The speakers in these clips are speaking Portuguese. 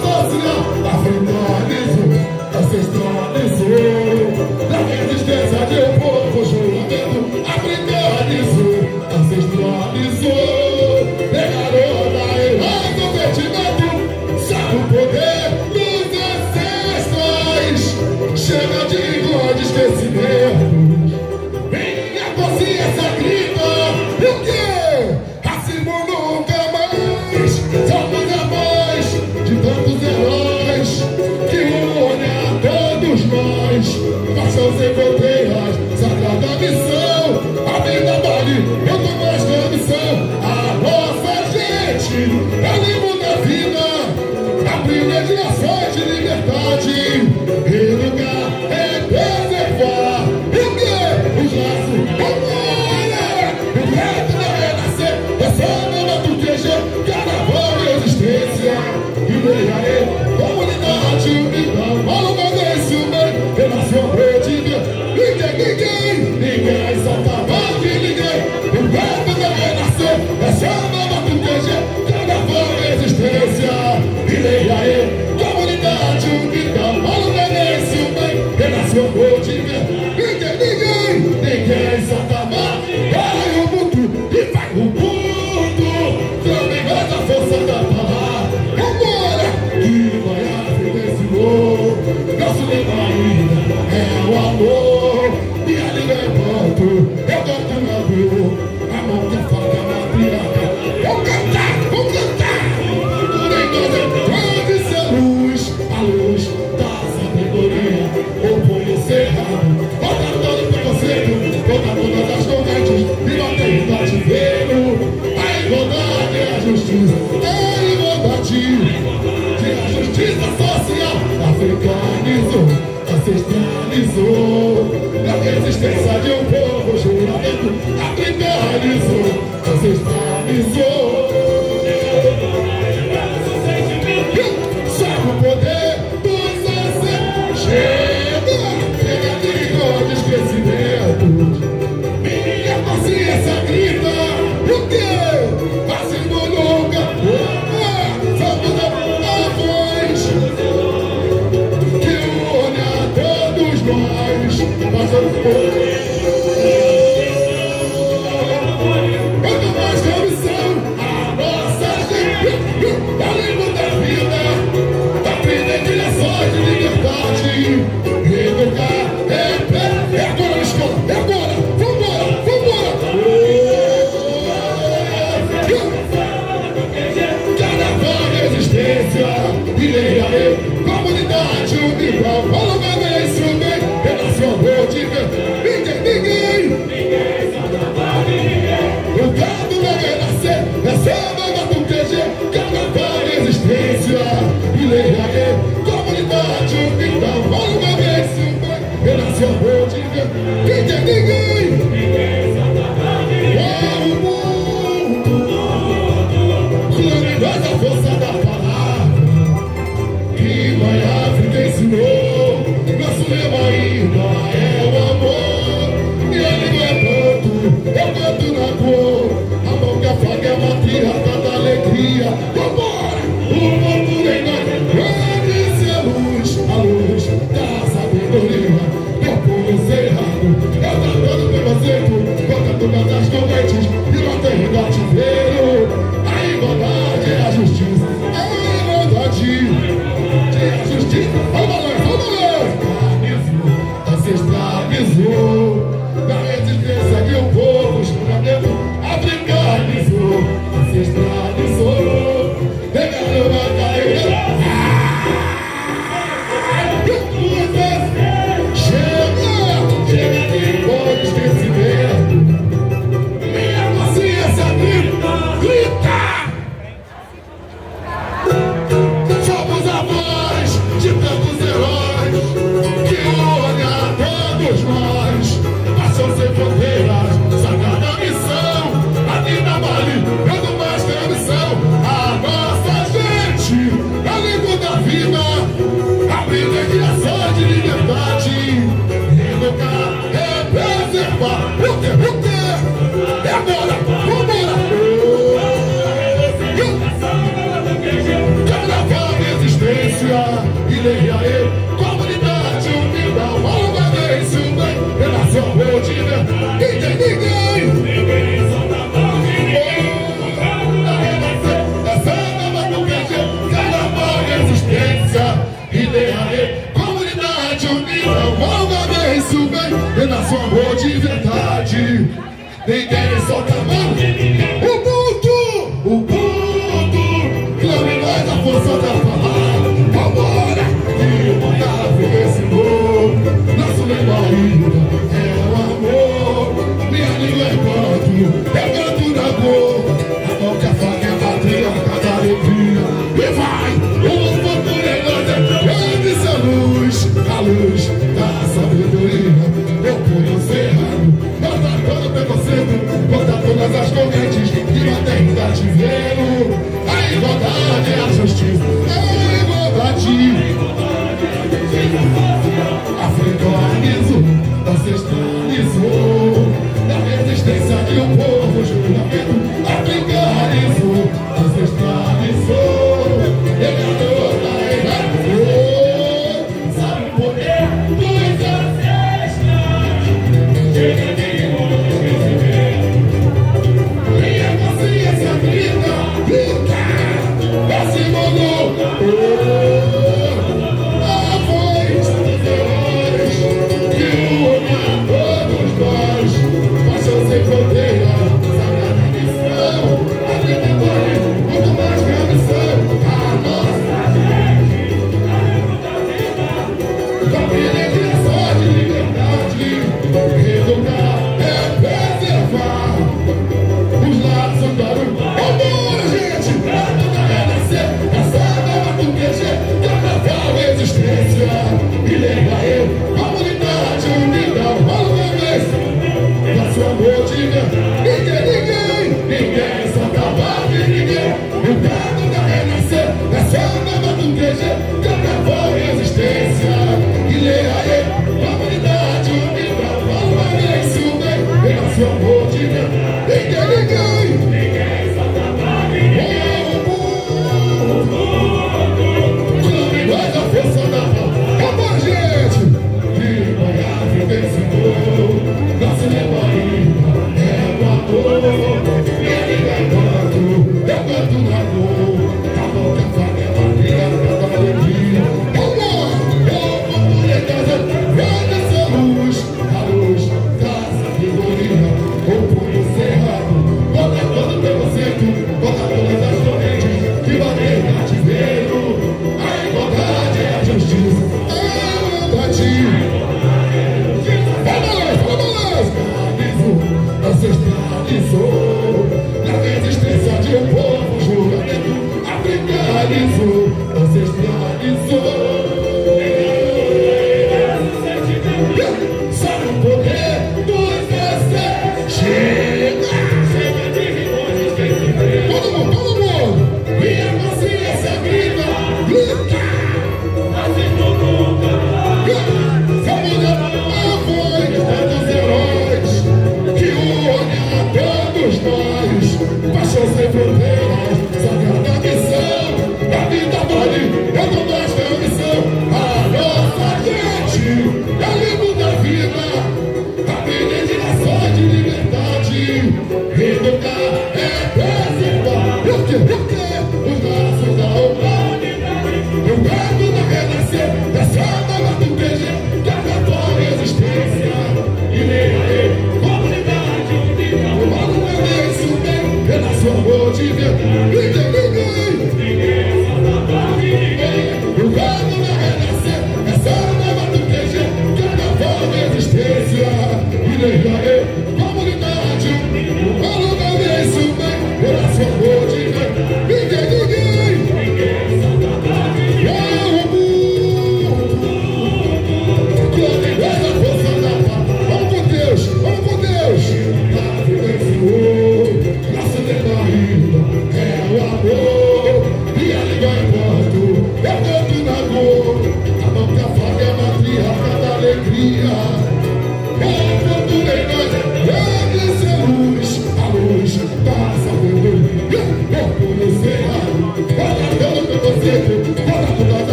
Só se nós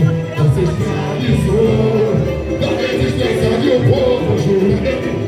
Você escravizou Toda a existência de um povo Jura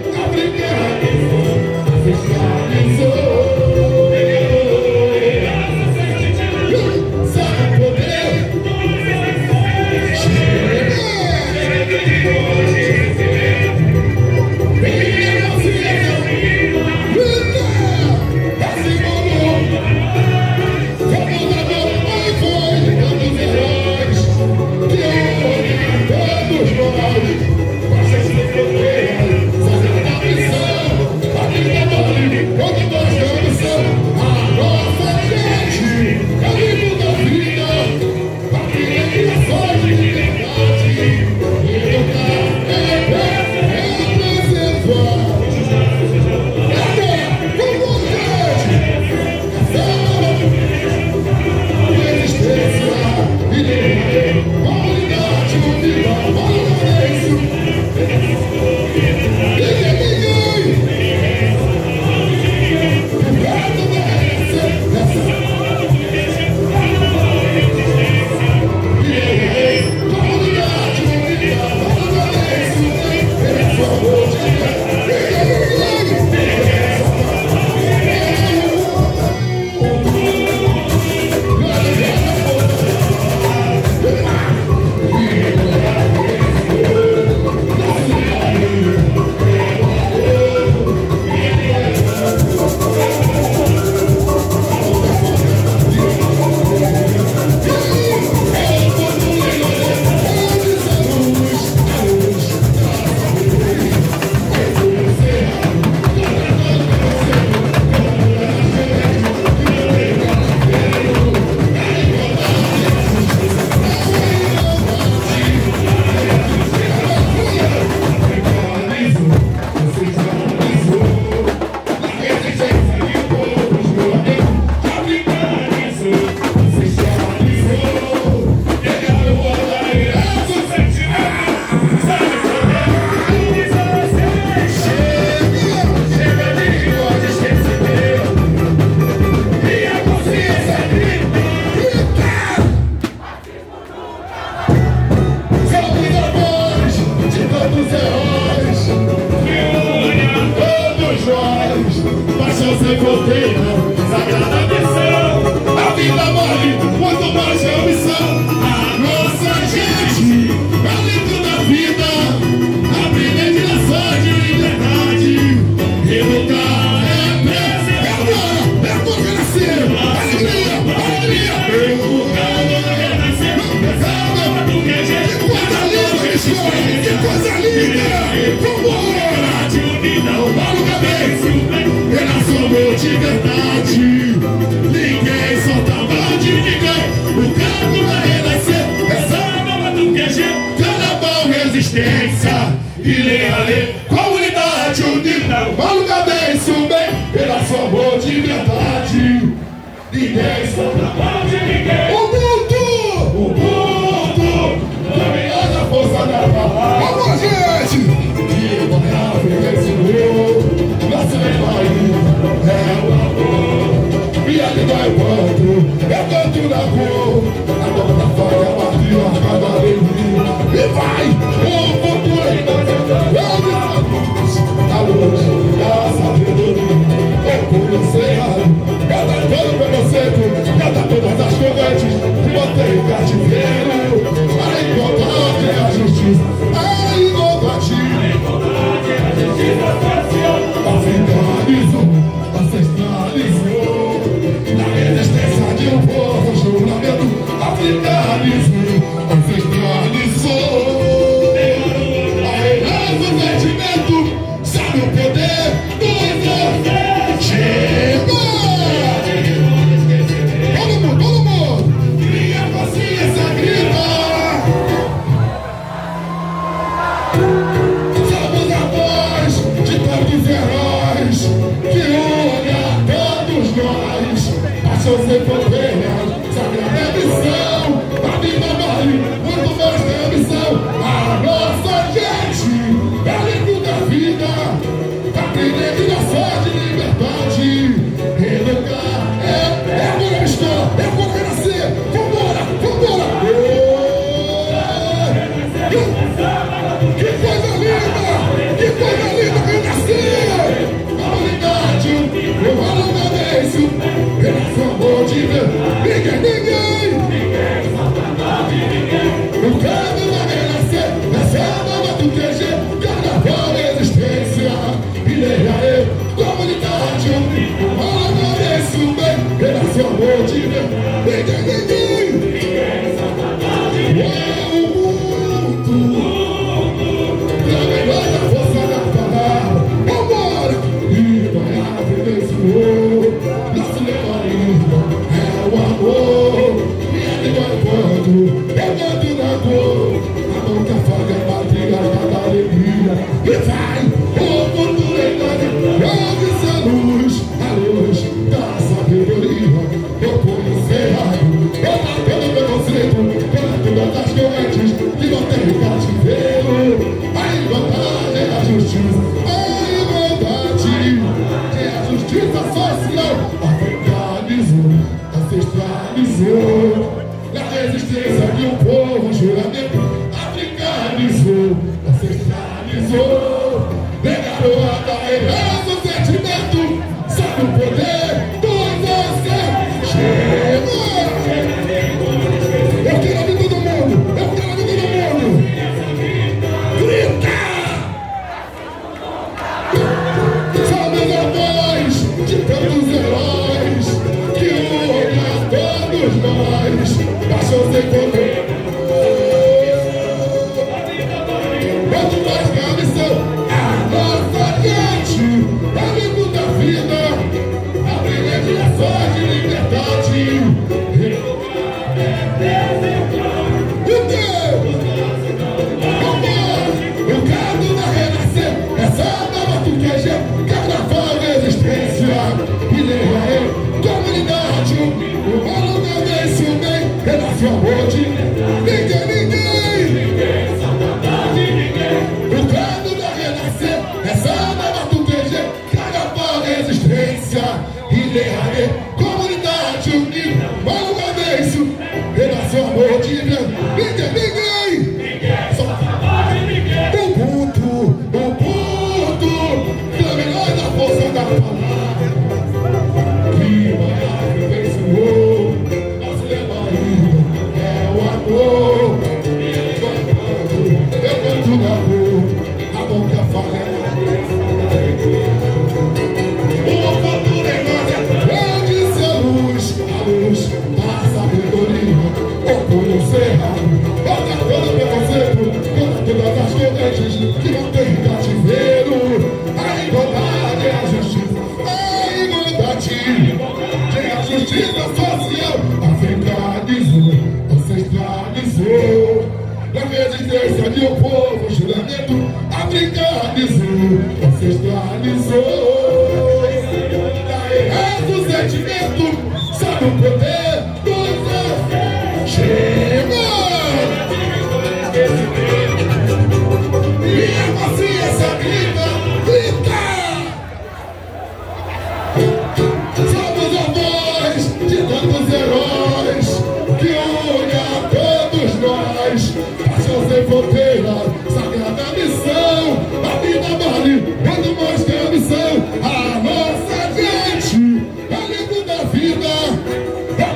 O canto vai renascer, é samba, batuque, é G, carnaval, resistência e lealê.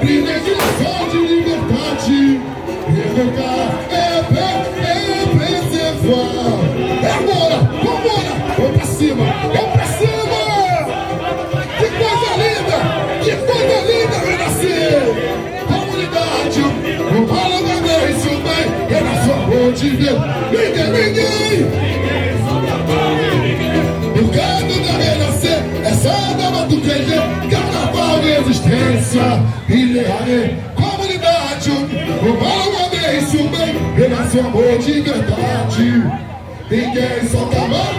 Everywhere. cabeça e levarei comunidade. Roubar uma bênção, bem, pela sua amor de verdade. Ninguém solta tá mais.